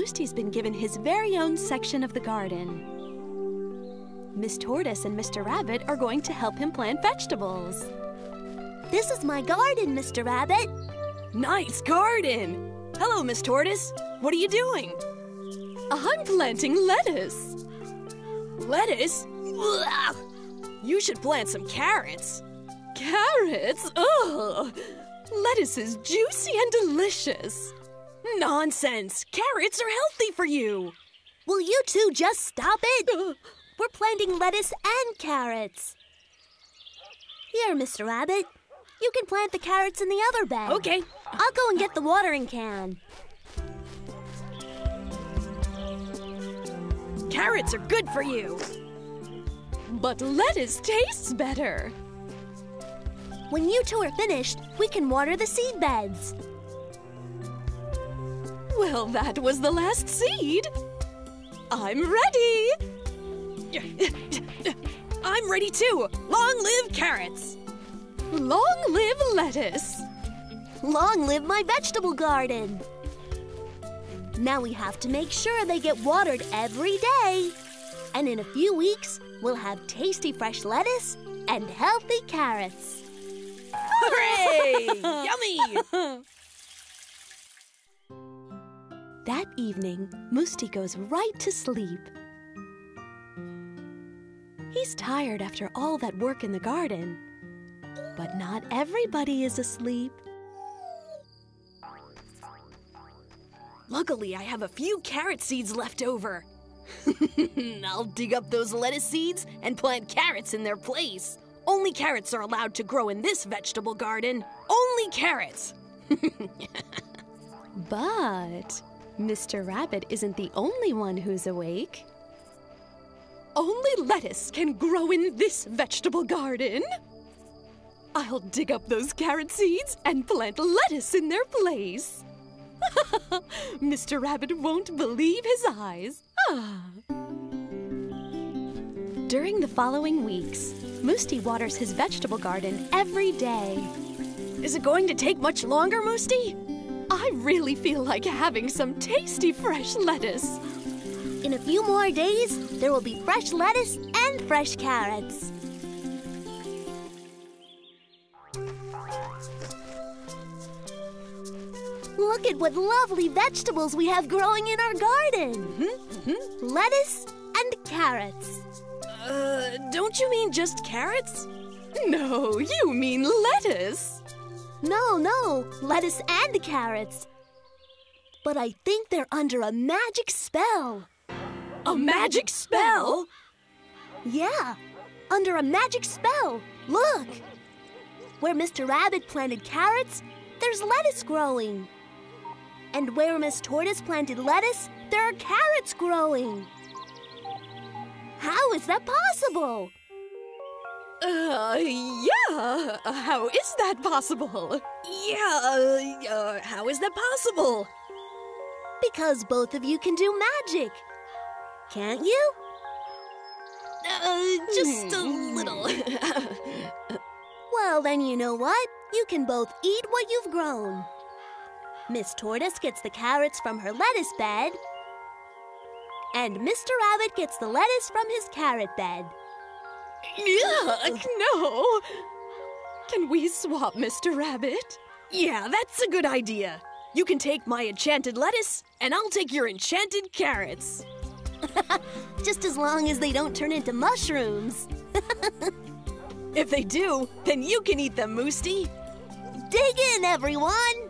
Musti's been given his very own section of the garden. Miss Tortoise and Mr. Rabbit are going to help him plant vegetables. This is my garden, Mr. Rabbit. Nice garden! Hello, Miss Tortoise. What are you doing? I'm planting lettuce. Lettuce? Ugh. You should plant some carrots. Carrots? Ugh! Lettuce is juicy and delicious. Nonsense! Carrots are healthy for you! Will you two just stop it? We're planting lettuce and carrots. Here, Mr. Rabbit. You can plant the carrots in the other bed. Okay. I'll go and get the watering can. Carrots are good for you. But lettuce tastes better. When you two are finished, we can water the seed beds. Well, that was the last seed. I'm ready. I'm ready too. Long live carrots. Long live lettuce. Long live my vegetable garden. Now we have to make sure they get watered every day. And in a few weeks, we'll have tasty fresh lettuce and healthy carrots. Hooray! Yummy! That evening, Musti goes right to sleep. He's tired after all that work in the garden. But not everybody is asleep. Luckily, I have a few carrot seeds left over. I'll dig up those lettuce seeds and plant carrots in their place. Only carrots are allowed to grow in this vegetable garden. Only carrots. But Mr. Rabbit isn't the only one who's awake. Only lettuce can grow in this vegetable garden. I'll dig up those carrot seeds and plant lettuce in their place. Mr. Rabbit won't believe his eyes. Ah. During the following weeks, Musti waters his vegetable garden every day. Is it going to take much longer, Musti? I really feel like having some tasty fresh lettuce. In a few more days, there will be fresh lettuce and fresh carrots. Look at what lovely vegetables we have growing in our garden. Mm-hmm, Lettuce and carrots. Uh, don't you mean just carrots? No, you mean lettuce. No, no, lettuce and carrots. But I think they're under a magic spell. A magic spell? Yeah, under a magic spell. Look. Where Mr. Rabbit planted carrots, there's lettuce growing. And where Miss Tortoise planted lettuce, there are carrots growing. How is that possible? Uh, yeah. How is that possible? Yeah, uh, uh, how is that possible? Because both of you can do magic. Can't you? Uh, just a little. Well, then you know what? You can both eat what you've grown. Miss Tortoise gets the carrots from her lettuce bed, and Mr. Rabbit gets the lettuce from his carrot bed. Yuck, no. Can we swap, Mr. Rabbit? yeah, that's a good idea. You can take my enchanted lettuce, and I'll take your enchanted carrots. Just as long as they don't turn into mushrooms. If they do, then you can eat them, Musti. Dig in, everyone!